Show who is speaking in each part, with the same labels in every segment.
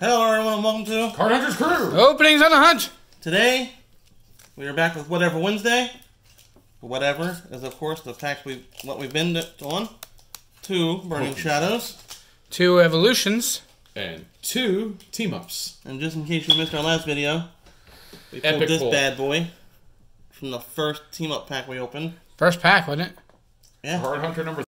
Speaker 1: Hello, everyone, and welcome to
Speaker 2: Card Hunter's Crew!
Speaker 3: Openings on the hunt.
Speaker 1: today. We are back with whatever Wednesday. Whatever is, of course, the packs we what we've been to- on. Two Burning Shadows,
Speaker 3: Two evolutions.
Speaker 2: And two team ups.
Speaker 1: and just in case you missed our last video, we pulled
Speaker 2: Epic
Speaker 1: this
Speaker 2: pull.
Speaker 1: bad boy from the first team up pack we opened.
Speaker 3: First pack, wasn't it?
Speaker 1: Yeah,
Speaker 2: Card Hunter number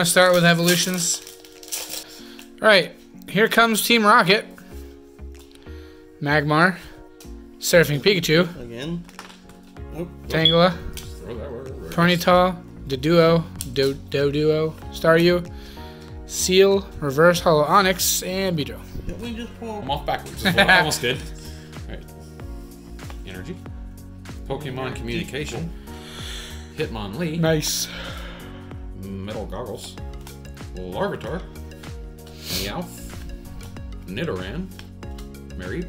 Speaker 3: I'm gonna start with evolutions. All right, here comes Team Rocket. Magmar, Surfing Pikachu,
Speaker 1: again. Nope.
Speaker 3: Tangela,
Speaker 2: Throw that word over.
Speaker 3: Ponyta, Doduo, Do Doduo, Staryu, Seel, Reverse Hollow Onyx, and Beedrill.
Speaker 1: Did we just pull?
Speaker 2: I'm off backwards. That's what I almost did. Alright. Energy. Pokemon Communication. Hitmonlee.
Speaker 3: Nice.
Speaker 2: Metal Goggles. Larvitar. Meowth. Nidoran. Mareep.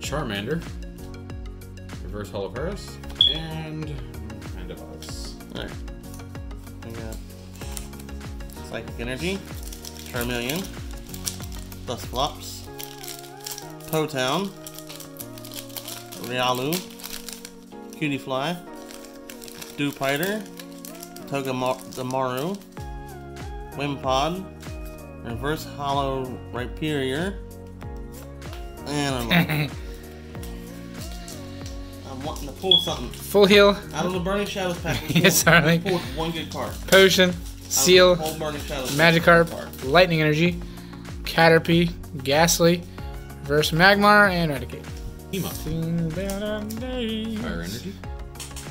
Speaker 2: Charmander. Reverse Hollow Paras. And Mandibuzz.
Speaker 1: Alright. We got Psychic Energy, Charmeleon, Dusclops, Potown, Riolu, Cutiefly, Dewpider, Togedemaru, Wimpod, Reverse Hollow Rhyperior, and I'm, I'm wanting to pull something
Speaker 3: Full heal,
Speaker 1: out of the Burning Shadows pack.
Speaker 3: Yes,
Speaker 1: pulled-
Speaker 3: darling.
Speaker 1: we pulled one good card.
Speaker 3: Potion, Seel,
Speaker 1: Whole
Speaker 3: Magikarp,
Speaker 1: card.
Speaker 3: Lightning Energy, Caterpie, Gastly, Reverse Magmar, and Eradicate.
Speaker 2: Team Up.
Speaker 3: Sing better days.
Speaker 2: Fire Energy,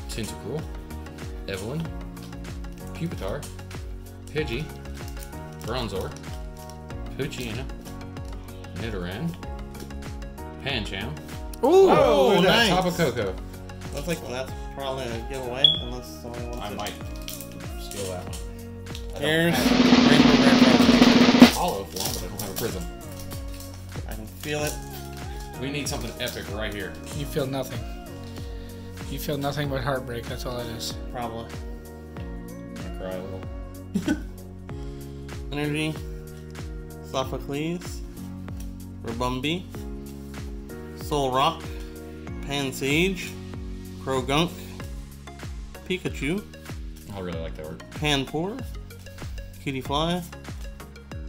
Speaker 2: Tentacruel, Evelyn, Pupitar, Pidgey, Bronzor, Poochyena, Nidoran, Pancham.
Speaker 3: Ooh!
Speaker 1: Oh,
Speaker 2: look at
Speaker 1: nice.
Speaker 2: that, Tapu Koko.
Speaker 1: I think that's probably a giveaway, unless somebody wants
Speaker 2: I
Speaker 1: it.
Speaker 2: might steal that one. I don't
Speaker 1: Here's
Speaker 2: have
Speaker 1: Rainbow Rare
Speaker 2: a hollow form, but I don't have a prism.
Speaker 1: I can feel it.
Speaker 2: We need something epic right here.
Speaker 3: You feel nothing. You feel nothing but heartbreak. That's all it is.
Speaker 1: Probably.
Speaker 2: I'm cry a little.
Speaker 1: Energy. Sophocles. Rabumbi. Solrock. Pansage. Croagunk. Pikachu.
Speaker 2: I really like that word.
Speaker 1: Panpour. Cutiefly.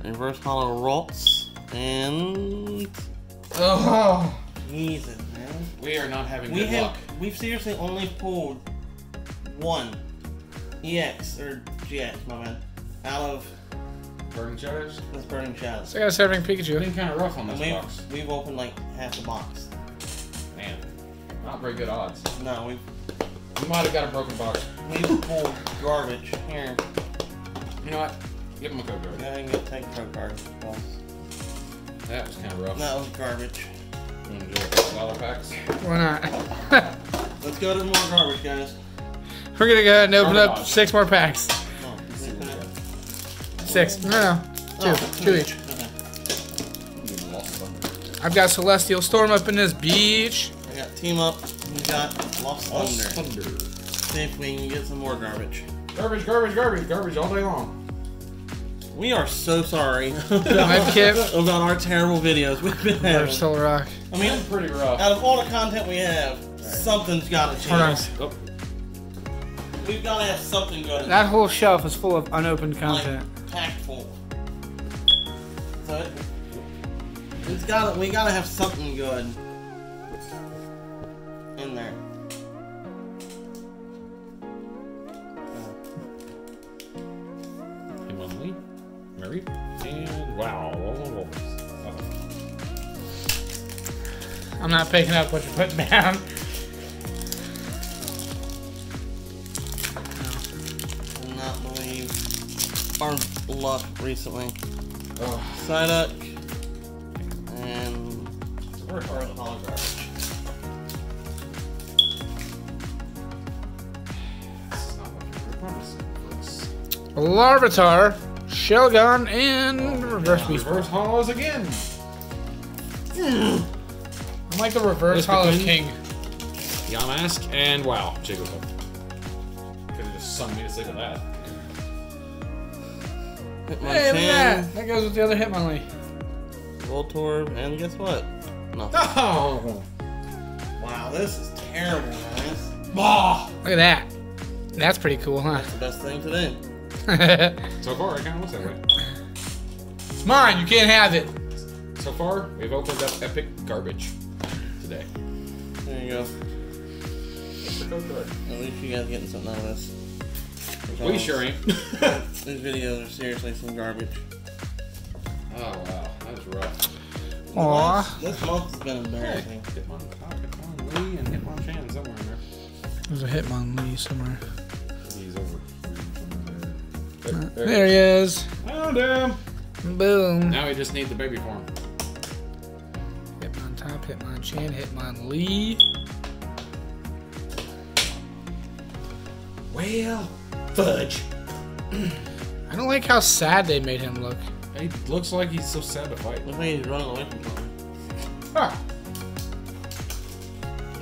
Speaker 1: Reverse Hollow Ralts. And.
Speaker 3: Oh!
Speaker 1: Jesus, man.
Speaker 2: We are not having
Speaker 1: We
Speaker 2: good
Speaker 1: have
Speaker 2: luck.
Speaker 1: we've seriously only pulled one EX or GX, my man, out of
Speaker 2: Burning Shadows.
Speaker 1: this Burning Shadows.
Speaker 3: So I got a Surfing
Speaker 2: It's
Speaker 3: Pikachu.
Speaker 2: been kind of rough on
Speaker 1: And
Speaker 2: this
Speaker 1: we've
Speaker 2: box.
Speaker 1: we've opened like half the box.
Speaker 2: Man, not very good odds.
Speaker 1: No, we've
Speaker 2: We might have got a broken box.
Speaker 1: we've pulled garbage. Here,
Speaker 2: You know what? Give him a code
Speaker 1: go
Speaker 2: card.
Speaker 1: ahead and get take a pro card. Well,
Speaker 2: That was kind of rough.
Speaker 1: That was garbage.
Speaker 2: You want to do a couple dollar packs?
Speaker 3: Why not?
Speaker 1: Let's go to more garbage, guys.
Speaker 3: We're gonna go ahead and open up
Speaker 2: Garbage.
Speaker 3: six more packs.
Speaker 1: Oh, you think that-
Speaker 3: Six. No, no. Two.
Speaker 1: Oh,
Speaker 3: Two each.
Speaker 1: Okay.
Speaker 3: I've got Celestial Storm up in this beach.
Speaker 1: I got team up. We got Lost
Speaker 2: Lost
Speaker 1: Thunder.
Speaker 2: Thunder.
Speaker 1: See if we can get some more garbage.
Speaker 2: Garbage, garbage, garbage, garbage all day long.
Speaker 1: We are so sorry
Speaker 3: Medkit.
Speaker 1: about our terrible videos we've been having.
Speaker 3: Solrock.
Speaker 1: I mean,
Speaker 2: It's pretty rough.
Speaker 1: out of all the content we have, something's got to
Speaker 3: Hold on.
Speaker 1: change.
Speaker 2: Oh,
Speaker 1: We've got to have something good. in
Speaker 3: That whole shelf is full of unopened
Speaker 1: like,
Speaker 3: content.
Speaker 1: packed full. So it, it's got We got to have something good in there.
Speaker 2: Hitmonlee, Mary, and wow. Uh-huh.
Speaker 3: I'm not picking up what you're putting down.
Speaker 1: Do believe our luck recently.
Speaker 2: Oh,
Speaker 1: Psyduck and
Speaker 2: we're
Speaker 1: Earth
Speaker 2: hard.
Speaker 1: Hollow Garbage.
Speaker 2: This is not
Speaker 3: Larvitar, Shelgon, and oh, Reverse Beast.
Speaker 2: Reverse hollows again.
Speaker 3: I'm like the Reverse
Speaker 2: Mr.
Speaker 3: Hollow
Speaker 2: Queen.
Speaker 3: King.
Speaker 2: Yamask and wow, Jigglypuff. Could have just sung me to sleep with that.
Speaker 1: Hitmonchan,
Speaker 3: Hey, look at that. That goes with the other hit Hitmonlee.
Speaker 1: Voltorb, and guess what? Nothing.
Speaker 2: Oh!
Speaker 1: Wow, this is terrible, guys.
Speaker 3: Look at that. That's pretty cool, huh?
Speaker 1: That's the best thing today.
Speaker 3: it's
Speaker 2: So far, it kind of looks that way.
Speaker 3: mine. You can't have it.
Speaker 2: So far, we've opened up epic garbage today.
Speaker 1: There you go. At least you guys getting something out of this.
Speaker 2: We sure ain't. oh
Speaker 1: These videos are seriously some garbage.
Speaker 2: Oh wow, that was rough.
Speaker 3: Aw.
Speaker 1: This month has been embarrassing.
Speaker 2: Hitmon Top, Hitmonlee, and Hitmonchan somewhere in there.
Speaker 3: There's a Hitmonlee somewhere.
Speaker 2: He's over.
Speaker 3: There he is.
Speaker 2: Oh, Found him.
Speaker 3: Boom.
Speaker 2: Now we just need the baby form.
Speaker 3: Hitmontop, Hitmonchan, Hitmonlee.
Speaker 2: Well, fudge.
Speaker 3: I don't like how sad they made him look.
Speaker 2: He looks like he's so sad to fight.
Speaker 1: Looks like he's running away from something.
Speaker 3: Ah.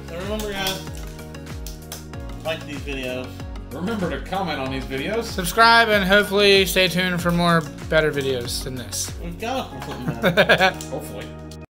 Speaker 1: So remember, guys, like these videos.
Speaker 2: Remember to comment on these videos.
Speaker 3: Subscribe and hopefully stay tuned for more better videos than this.
Speaker 1: We've got to something better.
Speaker 2: Hopefully.